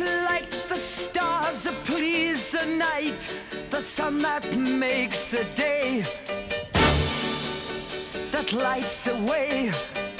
is like the stars that please the night, the sun that makes the day, that lights the way.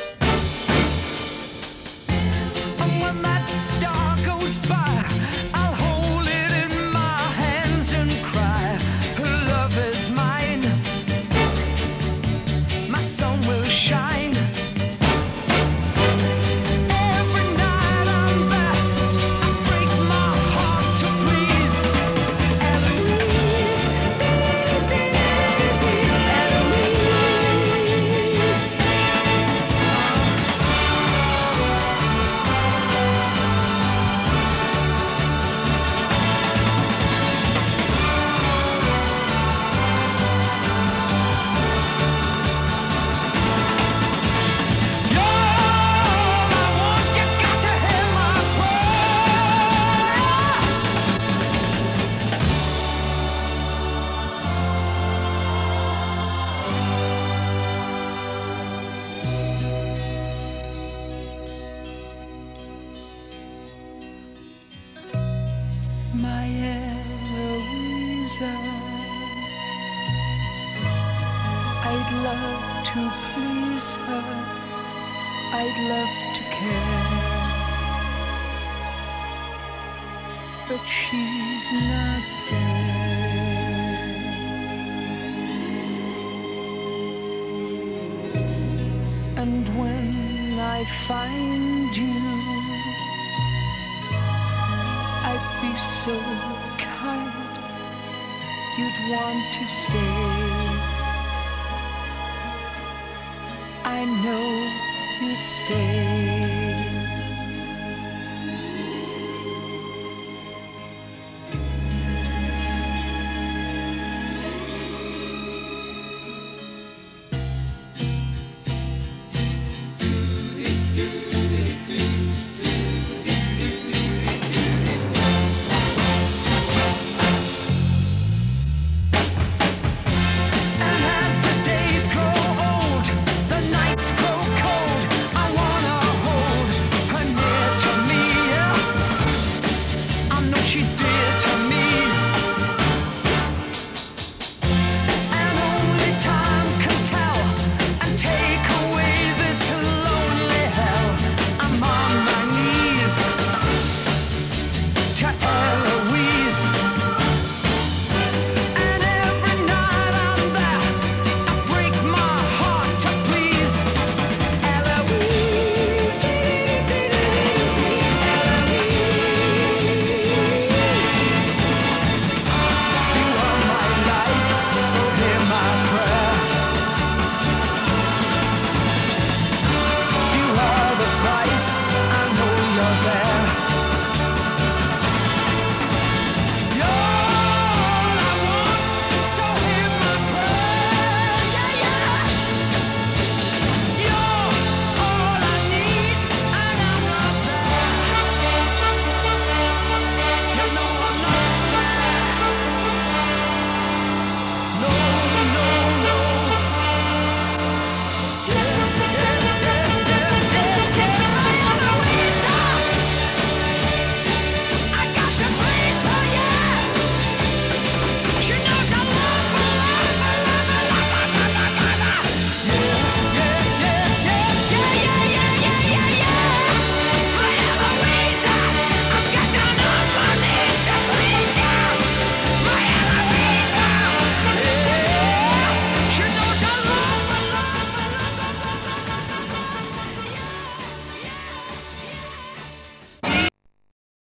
I'd love to please her. I'd love to care. But she's not there. And when I find you, I'd be so kind you'd want to stay. I know you'd stay.